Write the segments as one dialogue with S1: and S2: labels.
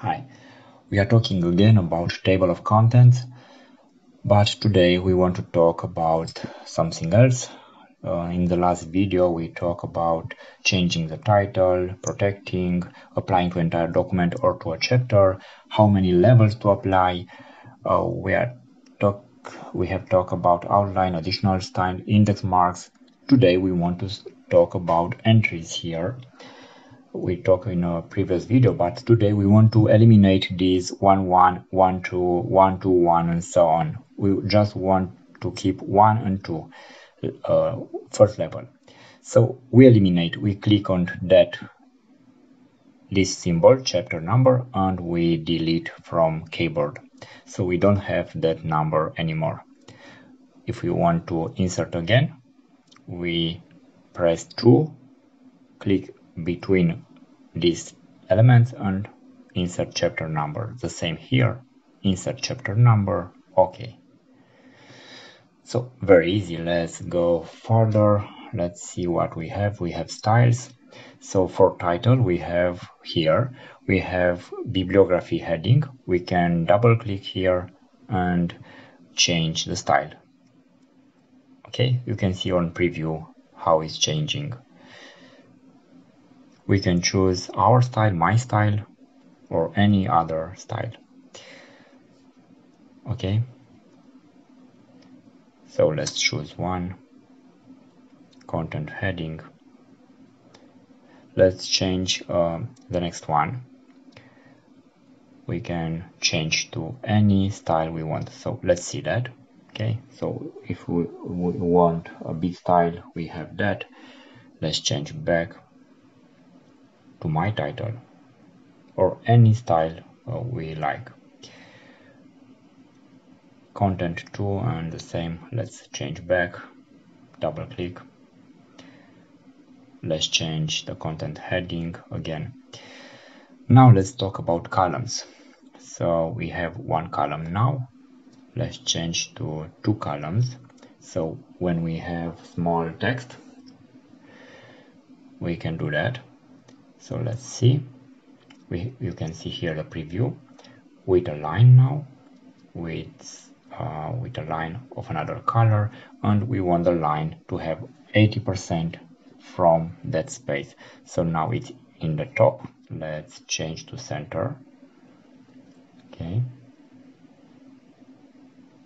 S1: Hi, we are talking again about table of contents, but today we want to talk about something else. Uh, in the last video we talked about changing the title, protecting, applying to entire document or to a chapter, how many levels to apply. Uh, we are talk we have talked about outline, additional style, index marks. Today we want to talk about entries here we talked in a previous video, but today we want to eliminate these 1, 1, 1, 2, 1, 2, 1, and so on. We just want to keep 1 and 2 uh, first level. So we eliminate, we click on that this symbol, chapter number, and we delete from keyboard. So we don't have that number anymore. If we want to insert again, we press 2, click between these elements and insert chapter number. The same here, insert chapter number, okay. So very easy, let's go further. Let's see what we have. We have styles. So for title, we have here, we have bibliography heading. We can double click here and change the style. Okay, you can see on preview how it's changing we can choose our style, my style, or any other style. Okay. So let's choose one. Content heading. Let's change uh, the next one. We can change to any style we want. So let's see that. Okay. So if we, we want a big style, we have that. Let's change back to my title or any style uh, we like. Content 2 and the same. Let's change back. Double click. Let's change the content heading again. Now let's talk about columns. So we have one column now. Let's change to two columns. So when we have small text we can do that so let's see. We you can see here the preview. With a line now with uh, with a line of another color and we want the line to have 80% from that space. So now it's in the top. Let's change to center. Okay.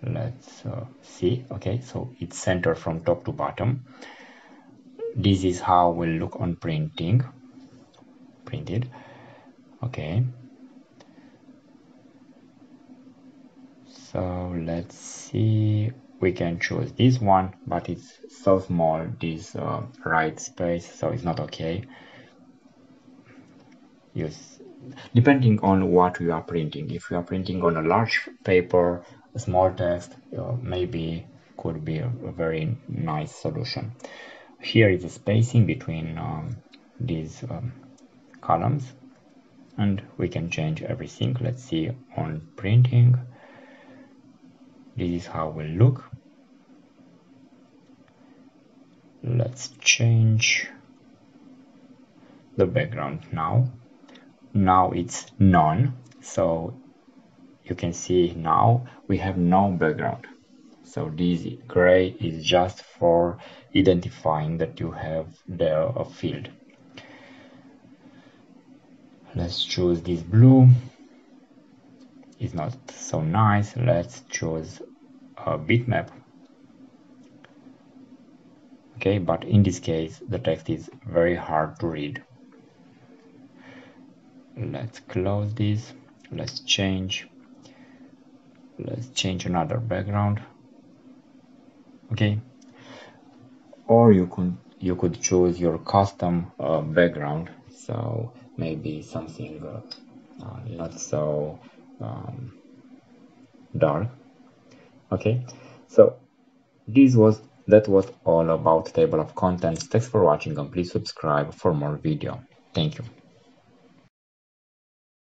S1: Let's uh, see. Okay so it's center from top to bottom. This is how we'll look on printing printed. Okay. So let's see. We can choose this one but it's so small this uh, right space so it's not okay. Use depending on what you are printing. If you are printing on a large paper a small text uh, maybe could be a, a, very nice solution. Here is the spacing between um, these um, columns and we can change everything. Let's see on printing. This is how we look. Let's change the background now. Now it's none. So you can see now we have no background. So this gray is just for identifying that you have there a field let's choose this blue. It's not so nice. Let's choose a bitmap. Okay but in this case the text is very hard to read. Let's close this. Let's change. Let's change another background. Okay. Or you could you could choose your custom uh, background so maybe something uh, uh, not so um, dark. Okay. So this was that was all about table of contents. Thanks for watching and please subscribe for more video. Thank you